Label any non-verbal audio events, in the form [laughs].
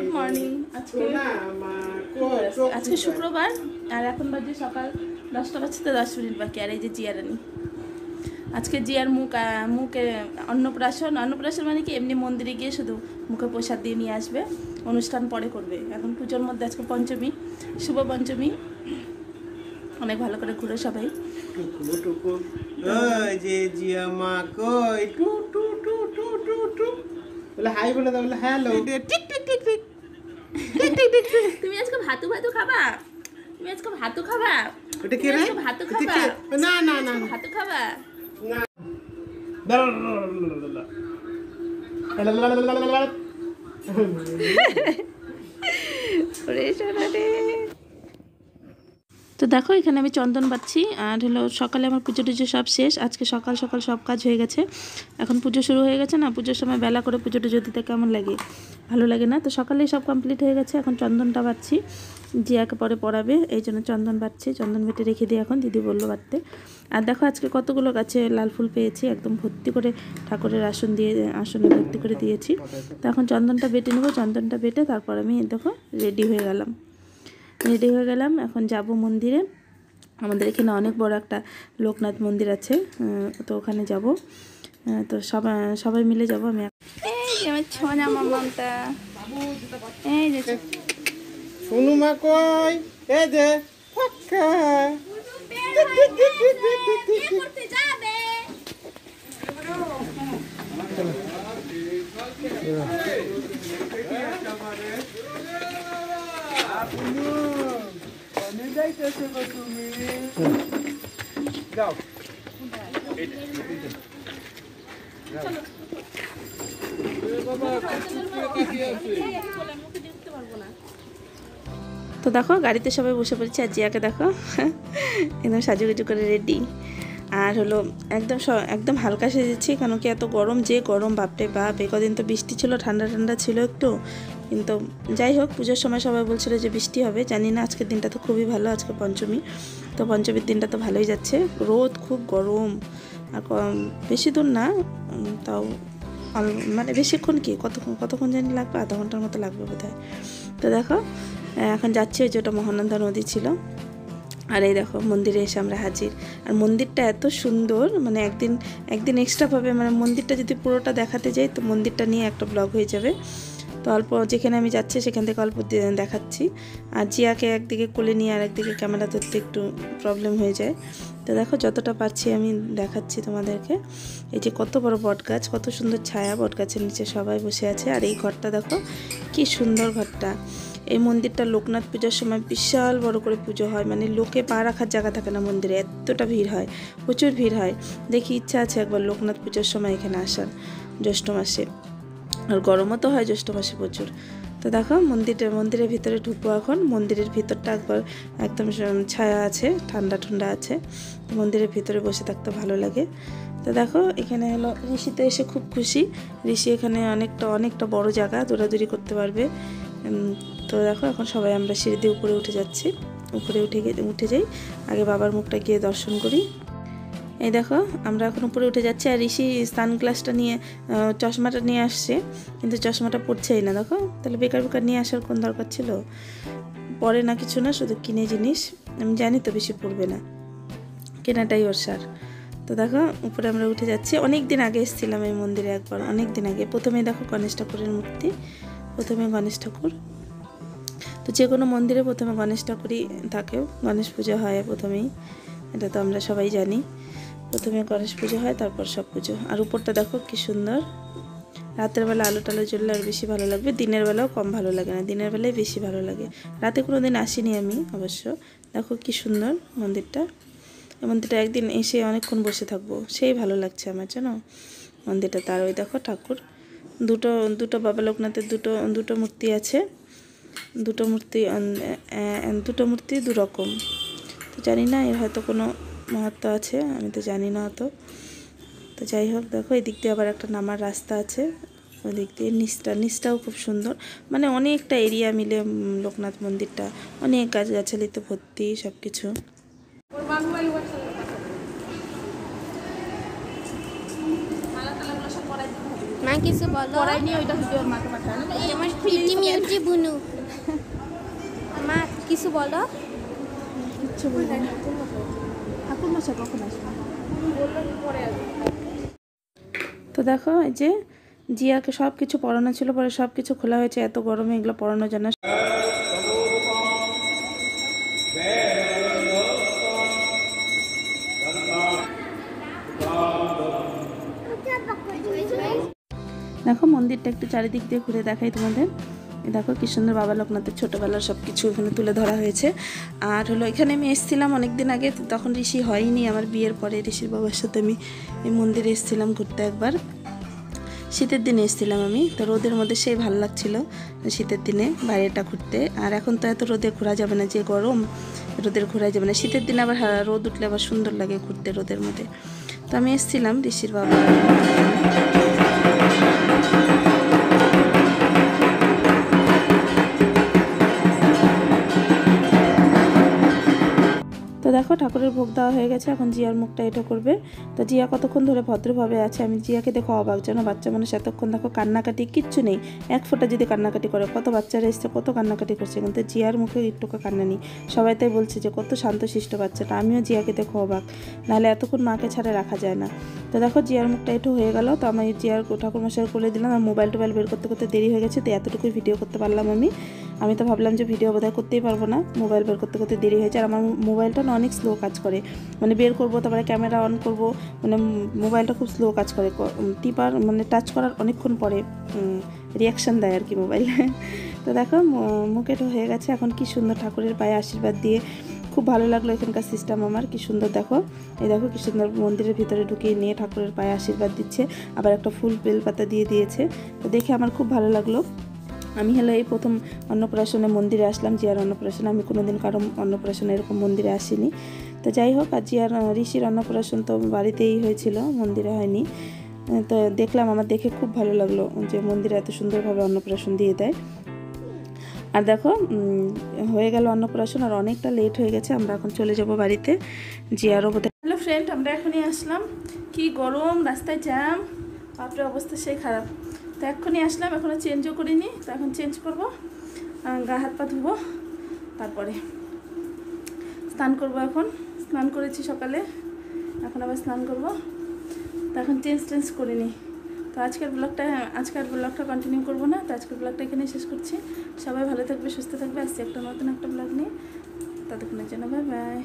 Good morning আজকে আজকে শুক্রবার আর এখন বাজে সকাল দশটা বাজতে দশ মিনিট বাকি আর এই যে জিয়ারানি আজকে জিয়ার মুখ মুখে অন্নপ্রাশন অন্নপ্রাশন মানে কি? এমনি মন্দিরে গিয়ে শুধু মুখে প্রসাদ দিয়ে নিয়ে আসবে অনুষ্ঠান পরে করবে। এখন পুজোর মধ্যে আজকে পঞ্চমী শুভ পঞ্চমী। অনেক ভালো করে ঘুরে সবাই। যে জিয়া মা কই বলে হাই বলে দাও বলে hello. Tick tick tick tick tick তুমি আজকে ভাতু ভাতু খাবা? তুমি আজকে ভাতু খাবা? এটা কে রে? ভাতু খাবা? না না না ভাতু খাবা। [laughs] ওরে সোনা রে। তো দেখো, এখানে আমি চন্দন পাচ্ছি আর হলো সকালে আমার পুজো টুজো সব শেষ। আজকে সকাল সকাল সব কাজ হয়ে গেছে। এখন পুজো শুরু হয়ে গেছে না, পুজোর সময় বেলা করে পুজো টুজো দিতে কেমন লাগে? ভালো লাগে না? তো সকালেই সব কমপ্লিট হয়ে গেছে, এখন চন্দনটা বাড়ছি জিয়াকে পরে পড়াবে এই জন্য চন্দন বাড়ছি চন্দন বেটে রেখে দিই এখন, দিদি বলল বাড়তে আর দেখো, আজকে কতগুলো গাছে লাল ফুল পেয়েছি, একদম ভর্তি করে ঠাকুরের আসন দিয়ে, আসনে ভর্তি করে দিয়েছি। তো এখন চন্দনটা বেটে নেব, চন্দনটা বেটে তারপর আমি দেখো রেডি হয়ে গেলাম। রেডি হয়ে গেলাম এখন যাব মন্দিরে। আমাদের এখানে অনেক বড় একটা লোকনাথ মন্দির আছে তো ওখানে যাব। তো সবাই সবাই মিলে যাব আমি এক- এই যে আমার ছোনা মামামটা এই যে সোনু মা কই? এই যে ফাক্কা তো দেখো গাড়িতে সবাই বসে পড়েছে আর জিয়াকে দেখো। একদম সাজুগুজু করে রেডি আর হলো একদম একদম হালকা সেজেছি, কেন কি এত গরম, যে গরম, বাপরে বাপ, এই কদিন তো বৃষ্টি ছিল, ঠান্ডা ঠান্ডা ছিল একটু, কিন্তু যাই হোক, পুজোর সময় সবাই বলছিল যে বৃষ্টি হবে, জানি না, আজকের দিনটা তো খুবই ভালো, আজকে পঞ্চমী, তো পঞ্চমীর দিনটা তো ভালোই যাচ্ছে, রোদ খুব গরম, আর বেশি দূর না তাও মানে বেশিক্ষণ কি কতক্ষণ কতক্ষণ জানি লাগবে, আধা ঘণ্টার মতো লাগবে বোধ তো দেখো, এখন যাচ্ছি ওই যে ওটা মহানন্দা নদী ছিল আর এই দেখো, মন্দিরে এসে আমরা হাজির। আর মন্দিরটা এত সুন্দর মানে একদিন একদিন এক্সট্রা পাবে মানে মন্দিরটা যদি পুরোটা দেখাতে যাই, তো মন্দিরটা নিয়ে একটা ব্লগ হয়ে যাবে। তো অল্প, যেখানে আমি যাচ্ছি, সেখান থেকে অল্প দেখাচ্ছি। আর জিয়াকে একদিকে কোলে নিয়ে আর একদিকে ক্যামেরা ধরতে একটু প্রবলেম হয়ে যায়। তো দেখো, যতটা পারছি আমি দেখাচ্ছি তোমাদেরকে। এই যে কত বড় বট গাছ কত সুন্দর ছায়া বট গাছের নিচে সবাই বসে আছে। আর এই ঘরটা দেখো, কি সুন্দর ঘরটা। এই মন্দিরটা লোকনাথ পুজোর সময় বিশাল বড় করে পুজো হয়। মানে লোকে পা রাখার জায়গা থাকে না মন্দিরে, এতটা ভিড় হয়, প্রচুর ভিড় হয়। দেখি ইচ্ছা আছে একবার লোকনাথ পুজোর সময় এখানে আসার, জ্যৈষ্ঠ মাসে। আর গরমও তো হয় জ্যৈষ্ঠ মাসে প্রচুর। তো দেখো মন্দিরটা, মন্দিরের ভিতরে ঢুকবো এখন। মন্দিরের ভিতরটা একবার একদম ছায়া আছে, ঠান্ডা ঠান্ডা আছে। তো মন্দিরের ভিতরে বসে থাকতে ভালো লাগে। তো দেখো এখানে হলো ঋষি তো এসে খুব খুশি। ঋষি এখানে অনেকটা অনেকটা বড় জায়গা, দৌড়াদৌড়ি করতে পারবে। তো দেখো, এখন সবাই আমরা সিঁড়ি দিয়ে উপরে উঠে যাচ্ছি। উপরে উঠে গিয়ে, উঠে যাই। আগে বাবার মুখটা গিয়ে দর্শন করি। এই দেখো, আমরা এখন উপরে উঠে যাচ্ছি আর ঋষি সানগ্লাসটা নিয়ে চশমাটা নিয়ে আসছে। কিন্তু চশমাটা পড়ছেই না, দেখো। তাহলে বেকার বেকার নিয়ে আসার কোন দরকার ছিল? পরে না কিছু না, শুধু কিনে জিনিস। আমি জানি তো বেশি পড়বে না। কেনাটাই ওর সার। তো দেখো, উপরে আমরা উঠে যাচ্ছি। অনেক দিন আগে এসেছিলাম এই মন্দিরে একবার অনেক দিন আগে। প্রথমে দেখো গণেশ ঠাকুরের মূর্তি। প্রথমে গণেশ ঠাকুর। যে কোনো মন্দিরে প্রথমে গণেশ ঠাকুরই থাকে। গণেশ পুজো হয় প্রথমেই। এটা তো আমরা সবাই জানি। প্রথমে গণেশ পুজো হয়, তারপর সব পুজো আর উপরটা দেখো কি সুন্দর। রাতের বেলা আলো টালো জ্বললে আর বেশি ভালো লাগবে। দিনের বেলাও কম ভালো লাগে না। দিনের বেলায় বেশি ভালো লাগে। রাতে কোনো দিন আসিনি আমি অবশ্য। দেখো কি সুন্দর মন্দিরটা। মন্দিরটা একদিন এসে অনেকক্ষণ বসে থাকব। সেই ভালো লাগছে আমার, জানো? মন্দিরটা তার ওই দেখো ঠাকুর। দুটো দুটো বাবা লোকনাথের দুটো দুটো মূর্তি আছে। দুটো মূর্তি দুটো মূর্তি দু রকম তো জানি না এর হয়তো কোনো মহত্ব আছে আমি তো জানি না অত। তো যাই হোক দেখো এই দিক দিয়ে আবার একটা নামার রাস্তা আছে। ওই দিক দিয়ে নিচটা নিচটাও খুব সুন্দর। মানে অনেকটা এরিয়া মিলে লোকনাথ মন্দিরটা। অনেক গাছগাছালিতে ভর্তি সব কিছু মা কিছু বলো? পড়াই নিয়ে ওইটা ভিডিওর মাকে পাঠানো। আমার প্রীতি মিউ যে বুনু। মা কিছু বলো? কিচ্ছু বলব ঠাকুর মশাই কখন আসবে? তো দেখো এই যে জিয়াকে সব কিছু পড়ানো ছিল পরে সব কিছু খোলা হয়েছে এত গরমে এগুলো পড়ানো যায় দেখো মন্দিরটা একটু চারিদিক দিয়ে ঘুরে দেখাই তোমাদের। দেখো কি সুন্দর বাবা লোকনাথের ছোটোবেলার সব কিছু এখানে তুলে ধরা হয়েছে। আর হলো এখানে আমি এসেছিলাম অনেক দিন আগে তখন ঋষি হয়নি, আমার বিয়ের পরে ঋষির বাবার সাথে আমি এই মন্দিরে এসেছিলাম ঘুরতে একবার। শীতের দিনে এসেছিলাম আমি, তো রোদের মধ্যে সেই ভালো লাগছিল শীতের দিনে বাইরেটা ঘুরতে। আর এখন তো এত রোদে ঘোরা যাবে না, যে গরম রোদের ঘোরা যাবে না। শীতের দিনে আবার রোদ উঠলে আবার সুন্দর লাগে ঘুরতে রোদের মধ্যে। তো আমি এসেছিলাম ঋষির বাবা দেখো, ঠাকুরের ভোগ দেওয়া হয়ে গেছে, এখন জিয়ার মুখটা এটা করবে। তো জিয়া কতক্ষণ ধরে ভদ্রভাবে আছে? আমি জিয়াকে দেখো অবাক যেন বাচ্চা মানুষ এতক্ষণ দেখো কান্নাকাটি, কিচ্ছু নেই। এক ফোঁটা যদি কান্নাকাটি করে, কত বাচ্চারা এসছে, কত কান্নাকাটি করছে, কিন্তু জিয়ার মুখে একটুকু কান্না নেই। সবাই তাই বলছে যে, কত শান্তশিষ্ট বাচ্চাটা, আমিও জিয়াকে দেখো অবাক। নাহলে এতক্ষণ মাকে ছাড়া রাখা যায় না। তো দেখো, জিয়ার মুখটা একটু হয়ে গেল, তো আমি জিয়ার ঠাকুর মশাই করে দিলাম, আর মোবাইল টোবাইল বের করতে করতে দেরি হয়ে গেছে, তো এতটুকুই ভিডিও করতে পারলাম আমি। আমি তো ভাবলাম যে ভিডিও বোধহয় করতেই পারব না। মোবাইল বের করতে করতে দেরি হয়েছে। আর আমার মোবাইলটা না অনেক স্লো কাজ করে। মানে বের করব, তারপরে ক্যামেরা অন করব মানে মোবাইলটা খুব স্লো কাজ করে। টিপার মানে টাচ করার অনেকক্ষণ পরে রিয়াকশান দেয় আর কি মোবাইল তো দেখো, মু- মুখেটা হয়ে গেছে। এখন কি সুন্দর ঠাকুরের পায়ে আশীর্বাদ দিয়ে খুব ভালো লাগল এখানকার সিস্টেম আমার। কি সুন্দর দেখো। এই দেখো কি সুন্দর মন্দিরের ভিতরে ঢুকিয়ে নিয়ে ঠাকুরের পায়ে আশীর্বাদ দিচ্ছে। আবার একটা ফুল বেলপাতা দিয়ে দিয়েছে। তো দেখে আমার খুব ভালো লাগল। আমি হলো এই প্রথম অন্নপ্রাশনে মন্দিরে আসলাম, জিয়ার অন্নপ্রাশনে। আমি কোনোদিন কারও অন্নপ্রাশনে এরকম মন্দিরে আসিনি। তো যাই হোক, আর জিয়ার ঋষির অন্নপ্রাশন তো বাড়িতেই হয়েছিল, মন্দিরে হয়নি। তো দেখলাম, আমার দেখে খুব ভালো লাগল যে মন্দিরে এত সুন্দরভাবে অন্নপ্রাশন দিয়ে দেয়। আর দেখো হয়ে গেল অন্নপ্রাশন, আর অনেকটা লেট হয়ে গেছে, আমরা এখন চলে যাব বাড়িতে জিয়ারও বোধহয় হ্যালো ফ্রেন্ড আমরা এখনই আসলাম। কি গরম, রাস্তায় জ্যাম বাপরে, অবস্থা সেই খারাপ। তো এক্ষুনি আসলাম এখনও চেঞ্জও করিনি, তো এখন চেঞ্জ করব। গা হাত পা ধুবো, তারপরে স্নান করব এখন। স্নান করেছি সকালে, এখন আবার স্নান করব। তো এখন চেঞ্জ টেঞ্জ করিনি। তো আজকের ব্লগটা আজকের ব্লগটা কন্টিনিউ করব না, তো আজকের ব্লগটা এখানেই শেষ করছি। সবাই ভালো থাকবে, সুস্থ থাকবে। আসছি একটা নতুন একটা ব্লগ নিয়ে। ততক্ষণের জন্য বাই বাই